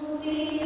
to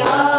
Oh.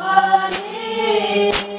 Hallelujah.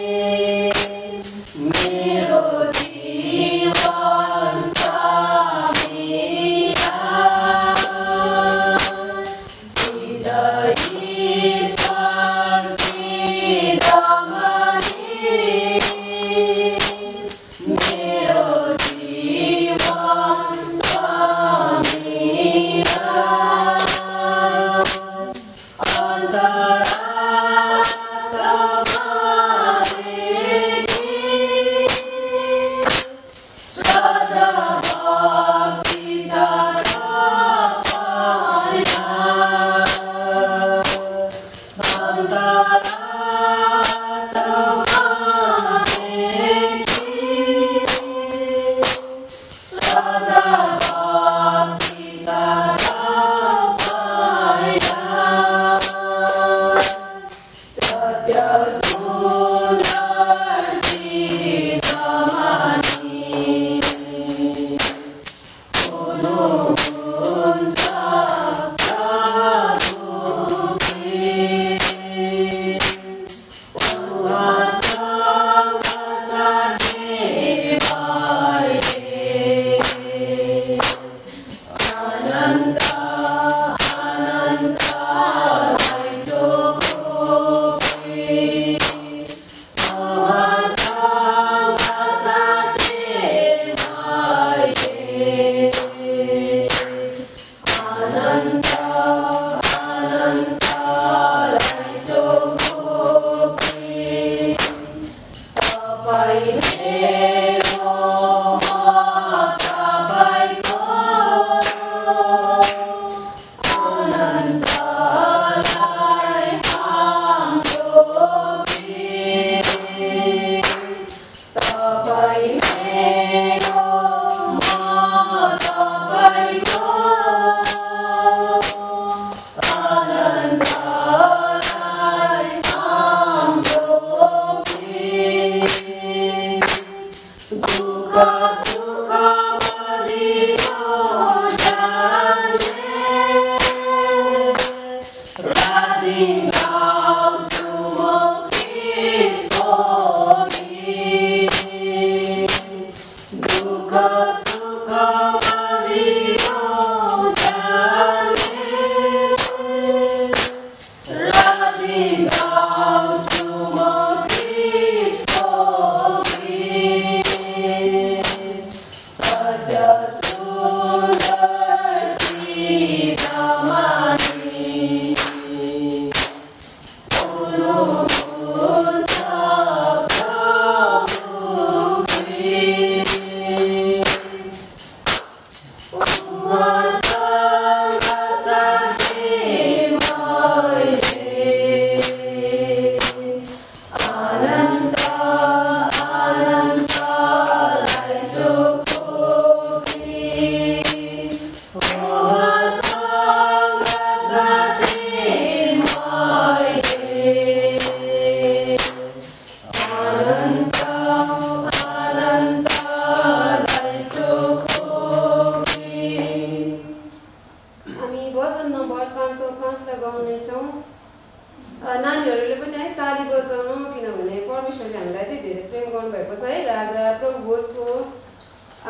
र आज प्रभु भोजको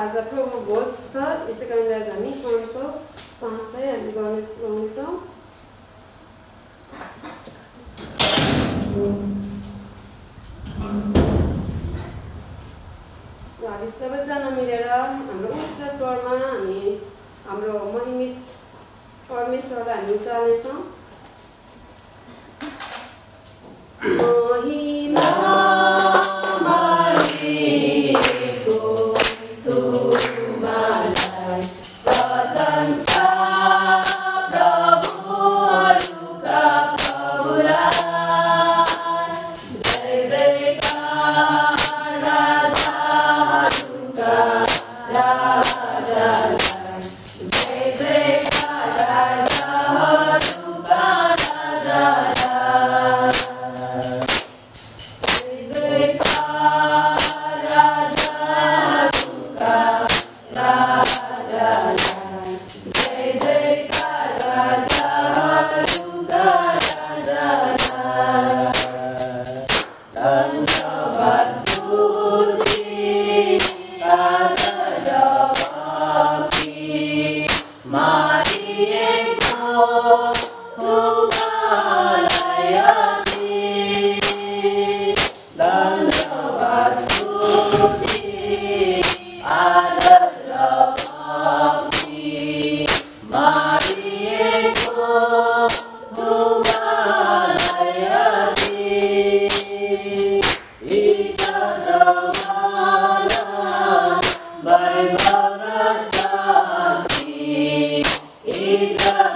आज प्रभु भोज छ यसै कारणले आज हामी पाँच सौ पाँचलाई हामी गर्ने गर्नेछौँ। हामी सबैजना मिलेर हाम्रो उच्च स्वरमा हामी हाम्रो महिमित परमेश्वरलाई हामी चाल्नेछौँ महिमा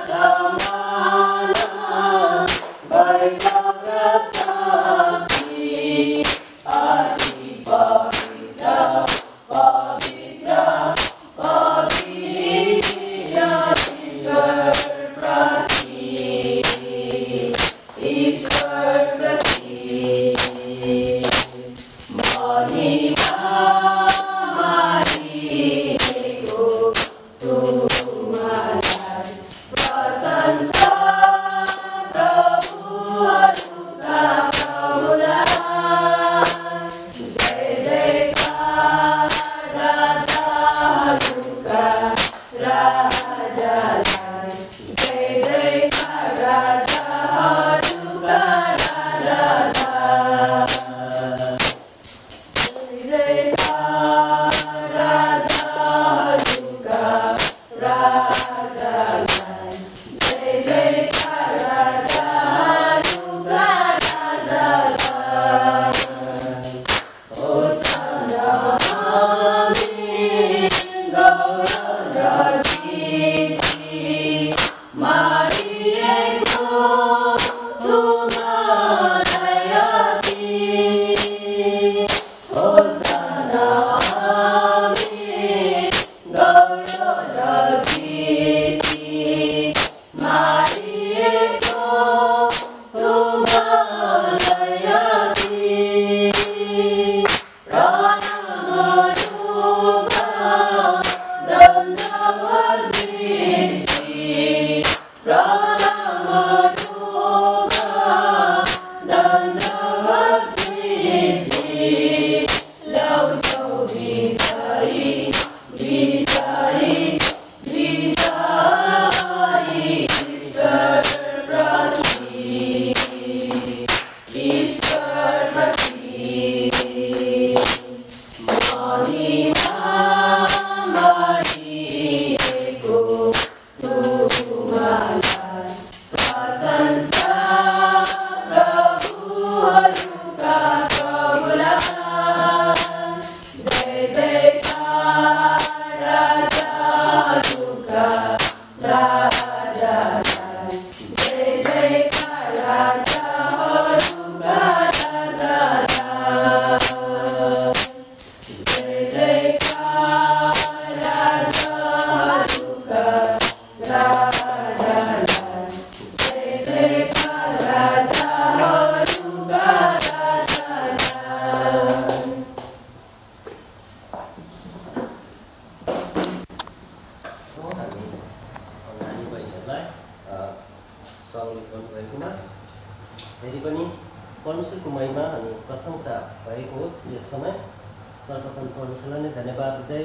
परमेश्वरलाई नै धन्यवाद दिँदै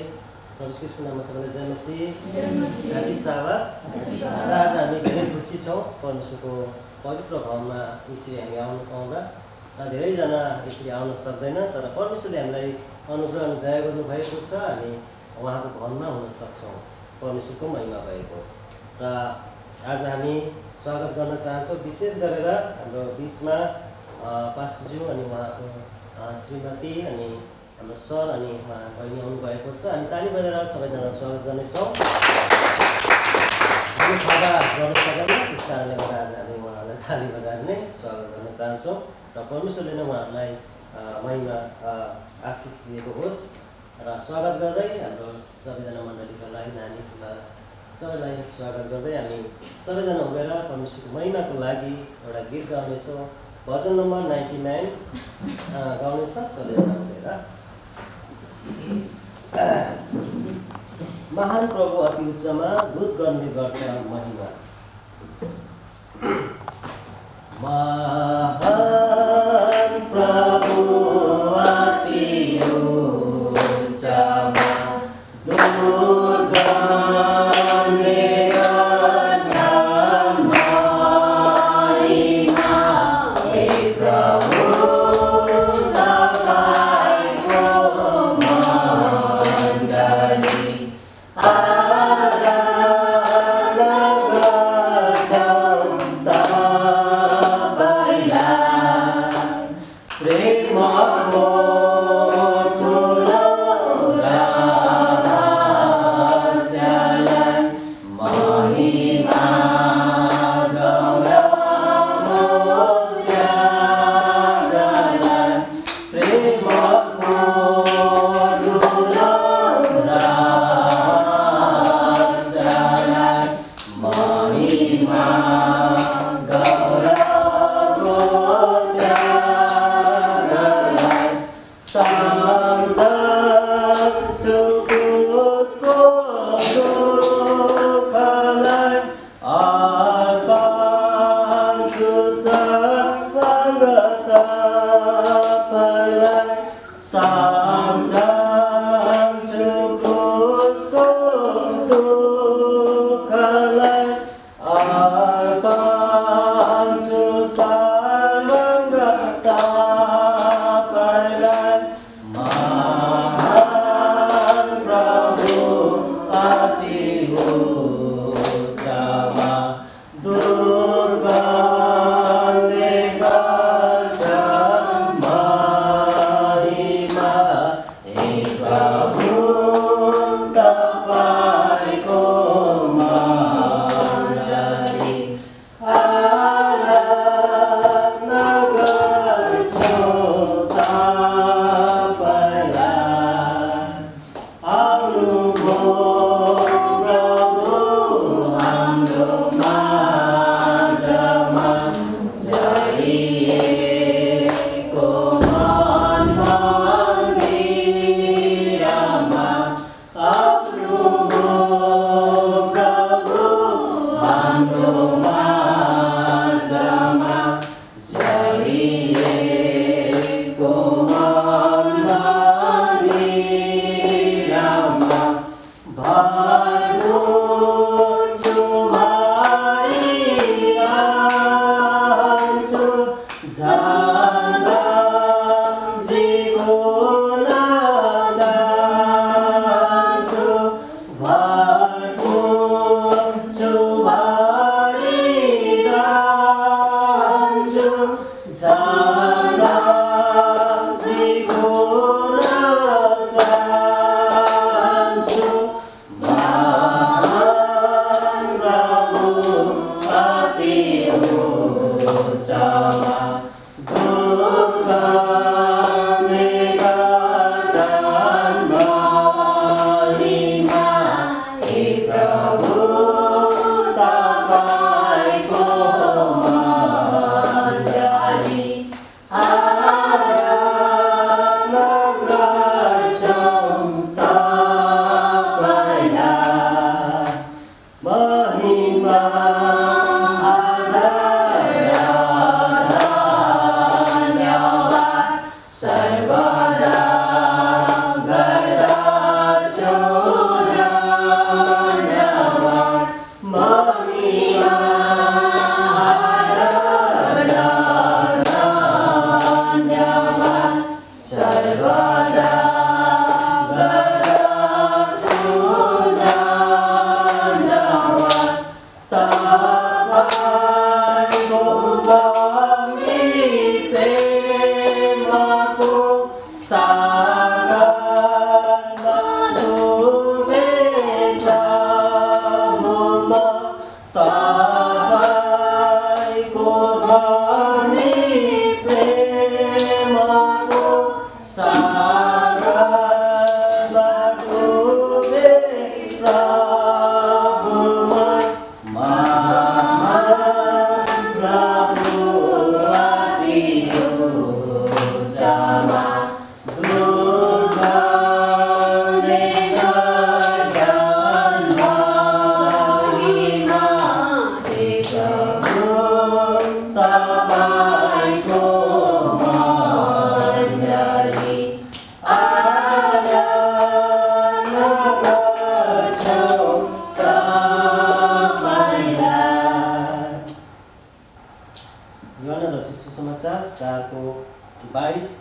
प्रभु कृष्ण नाममा सबैलाई जयमसी ह्याप्पी सावा र आज हामी धेरै खुसी छौँ परमेश्वरको पवित्र भावमा यसरी हामी आउनु पाउँदा र धेरैजना यसरी आउन सक्दैन तर परमेश्वरले हामीलाई अनुग्रह अनि दया गर्नुभएको छ हामी उहाँको भवनमा हुन सक्छौँ परमेश्वरको महिमा भएको होस् र आज हामी स्वागत गर्न चाहन्छौँ विशेष गरेर हाम्रो बिचमा पास्टरज्यू अनि उहाँको श्रीमती अनि हाम्रो सर अनि उहाँ बहिनी आउनुभएको छ। अनि ताली बजेर सबैजना स्वागत गर्नेछौँ। गर्न त्यस कारणले गर्दा आज हामी उहाँहरूलाई ताली बजाएर नै स्वागत गर्न चाहन्छौँ। र परमेश्वरले नै उहाँहरूलाई महिमा आशिष दिएको होस्। र स्वागत गर्दै हाम्रो सबैजना मण्डलीका लागि नानी ठुला सबैलाई स्वागत गर्दै हामी सबैजना उभिएर परमेश्वरको महिमाको लागि एउटा गीत गाउनेछौँ। भजन नम्बर नाइन्टी नाइन गाउनेछ। सबैजना उभिएर। महान प्रभु अति उच्चमा दूत गर्ने गर्छ महिमा। महान प्रभु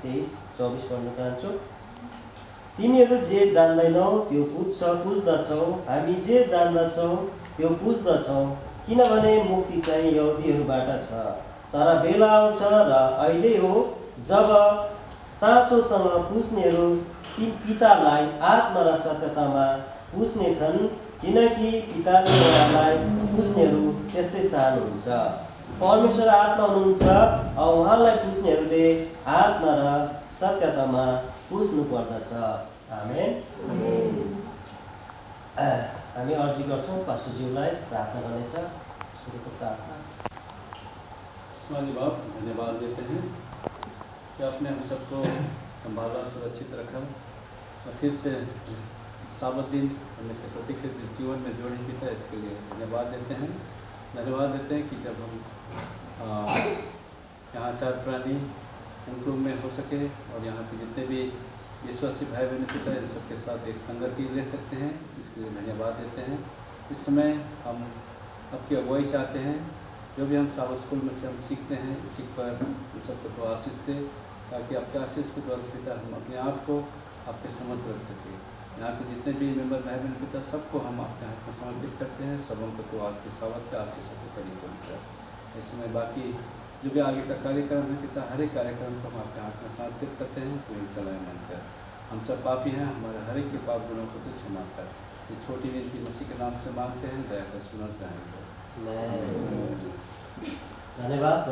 तेइस चौबिस पढ्न चाहन्छु। तिमीहरू जे जान्दैनौ त्यो बुझ्छ बुझ्दछौ। हामी जे जान्दछौँ त्यो बुझ्दछौँ। किनभने मुक्ति चाहिँ यहुदीहरूबाट छ। तर बेला आउँछ र अहिले हो जब साँचोसँग बुझ्नेहरू ती पितालाई आत्मा र सत्यतामा बुझ्नेछन् किनकि पिताले उहाँलाई बुझ्नेहरू त्यस्तै चाहनुहुन्छ। परमेश्वर आत्मा हुनुहुन्छ। अब आत्मा र सत्यतामा बुझ्नु पर्दछ। आमेन। हामी अर्जी पास्टरज्यूलाई प्रार्थना गर्नेछ। सुरुको धन्यवाद देते हैं। कि आपने हम सबको संभाला, सुरक्षित रखा। और फिर से सावत दिन हमें से प्रतिकृत जीवन में जोड़े पिता इसके लिए धन्यवाद देते हैं। धन्यवाद देते हैं कि जब हम यहाँ चार प्राणी उनको में हो सके और यहाँ के जितने भी विश्वासी भाई बहन पिता इन सबके साथ एक संगति ले सकते हैं। इसके लिए धन्यवाद देते हैं। इस समय हम आपकी अगुवाई चाहते हैं। जो भी हम साव स्कूल में से हम सीखते हैं सीख पर हम सबको तो आशीष दे, ताकि आपके आशीष के द्वारा पिता हम अपने आप को आपके समझ रख सकें। यहाँ के जितने भी मेंबर भाई बहन पिता सबको हम आपके हाथ में समर्पित करते हैं। सबों को तो आज के सावत के आशीष के करीब पहुँचा इस समय बाकी जो भी आगे का कार्यक्रम है कितना हर एक कार्यक्रम को हम आपके हाथ में समर्पित करते हैं कोई चलाए मन कर हम सब पापी हैं हमारे हर एक के पाप गुणों को तो क्षमा कर। ये छोटी विनती मसीह के नाम से मांगते हैं दया का सुनर जाएँगे धन्यवाद